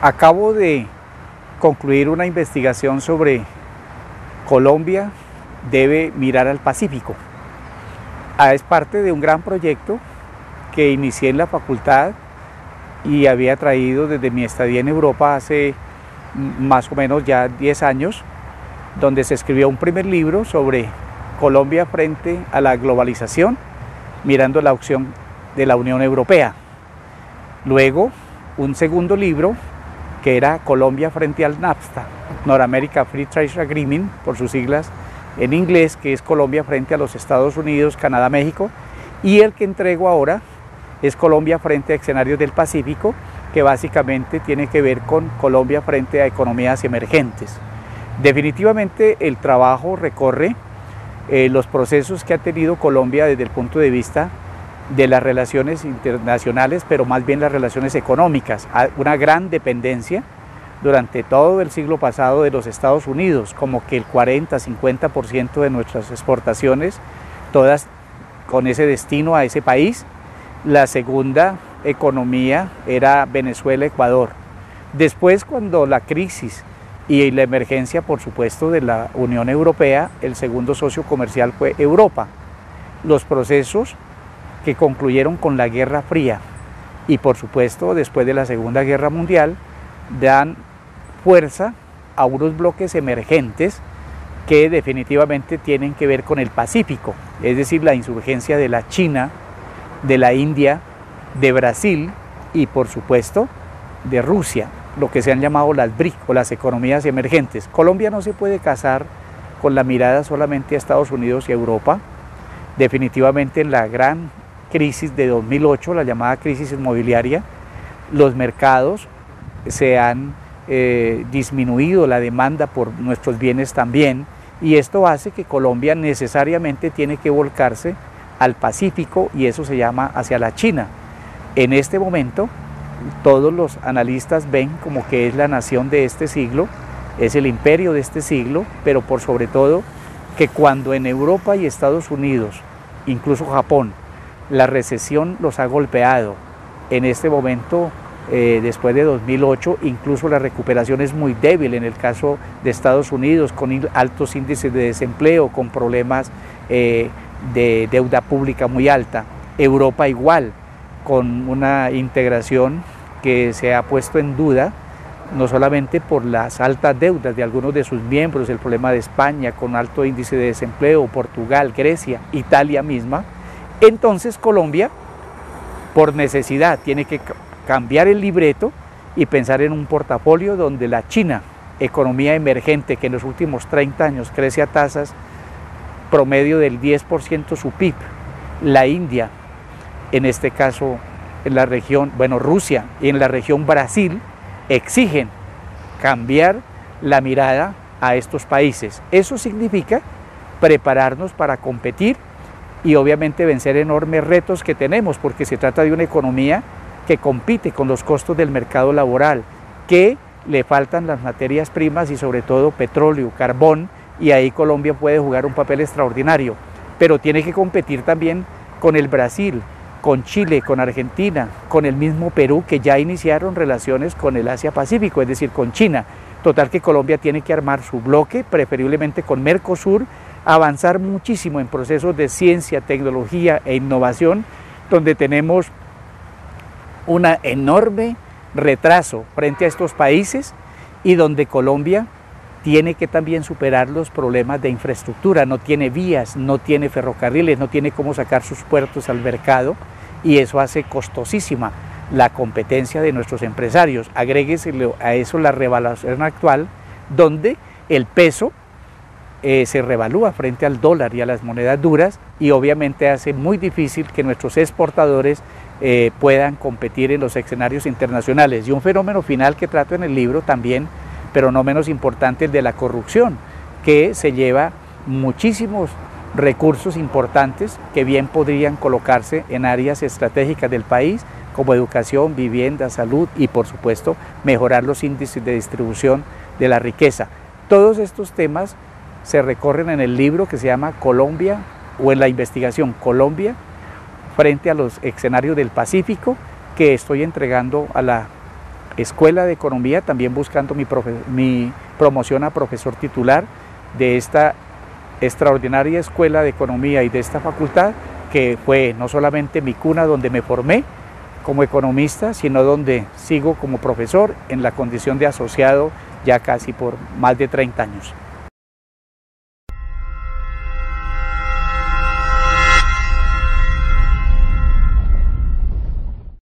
Acabo de concluir una investigación sobre Colombia debe mirar al Pacífico. Ah, es parte de un gran proyecto que inicié en la facultad y había traído desde mi estadía en Europa hace más o menos ya 10 años, donde se escribió un primer libro sobre Colombia frente a la globalización, mirando la opción de la Unión Europea. Luego, un segundo libro que era Colombia frente al NAFTA, North America Free Trade Agreement, por sus siglas en inglés, que es Colombia frente a los Estados Unidos, Canadá, México, y el que entrego ahora es Colombia frente a escenarios del Pacífico, que básicamente tiene que ver con Colombia frente a economías emergentes. Definitivamente el trabajo recorre eh, los procesos que ha tenido Colombia desde el punto de vista de las relaciones internacionales, pero más bien las relaciones económicas, una gran dependencia durante todo el siglo pasado de los Estados Unidos, como que el 40-50% de nuestras exportaciones, todas con ese destino a ese país. La segunda economía era Venezuela-Ecuador. Después, cuando la crisis y la emergencia, por supuesto, de la Unión Europea, el segundo socio comercial fue Europa. Los procesos que concluyeron con la Guerra Fría y, por supuesto, después de la Segunda Guerra Mundial, dan fuerza a unos bloques emergentes que definitivamente tienen que ver con el Pacífico, es decir, la insurgencia de la China, de la India, de Brasil y por supuesto de Rusia, lo que se han llamado las BRIC o las economías emergentes. Colombia no se puede casar con la mirada solamente a Estados Unidos y Europa. Definitivamente en la gran crisis de 2008, la llamada crisis inmobiliaria, los mercados se han eh, disminuido la demanda por nuestros bienes también y esto hace que Colombia necesariamente tiene que volcarse al Pacífico y eso se llama hacia la China. En este momento todos los analistas ven como que es la nación de este siglo, es el imperio de este siglo, pero por sobre todo que cuando en Europa y Estados Unidos, incluso Japón, la recesión los ha golpeado, en este momento eh, después de 2008, incluso la recuperación es muy débil en el caso de Estados Unidos, con altos índices de desempleo, con problemas eh, de deuda pública muy alta. Europa igual, con una integración que se ha puesto en duda, no solamente por las altas deudas de algunos de sus miembros, el problema de España con alto índice de desempleo, Portugal, Grecia, Italia misma, entonces Colombia, por necesidad, tiene que cambiar el libreto y pensar en un portafolio donde la China, economía emergente que en los últimos 30 años crece a tasas promedio del 10% su PIB, la India, en este caso en la región, bueno, Rusia y en la región Brasil, exigen cambiar la mirada a estos países. Eso significa prepararnos para competir y obviamente vencer enormes retos que tenemos, porque se trata de una economía que compite con los costos del mercado laboral, que le faltan las materias primas y sobre todo petróleo, carbón, y ahí Colombia puede jugar un papel extraordinario, pero tiene que competir también con el Brasil, con Chile, con Argentina, con el mismo Perú, que ya iniciaron relaciones con el Asia-Pacífico, es decir, con China. Total que Colombia tiene que armar su bloque, preferiblemente con Mercosur, avanzar muchísimo en procesos de ciencia, tecnología e innovación, donde tenemos un enorme retraso frente a estos países y donde Colombia tiene que también superar los problemas de infraestructura, no tiene vías, no tiene ferrocarriles, no tiene cómo sacar sus puertos al mercado y eso hace costosísima la competencia de nuestros empresarios. Agréguese a eso la revaluación actual, donde el peso eh, se revalúa frente al dólar y a las monedas duras y obviamente hace muy difícil que nuestros exportadores eh, puedan competir en los escenarios internacionales. Y un fenómeno final que trato en el libro también, pero no menos importante, el de la corrupción, que se lleva muchísimos recursos importantes que bien podrían colocarse en áreas estratégicas del país como educación, vivienda, salud y por supuesto mejorar los índices de distribución de la riqueza. Todos estos temas se recorren en el libro que se llama Colombia o en la investigación Colombia frente a los escenarios del Pacífico que estoy entregando a la Escuela de Economía, también buscando mi, mi promoción a profesor titular de esta extraordinaria Escuela de Economía y de esta facultad, que fue no solamente mi cuna donde me formé como economista, sino donde sigo como profesor en la condición de asociado ya casi por más de 30 años.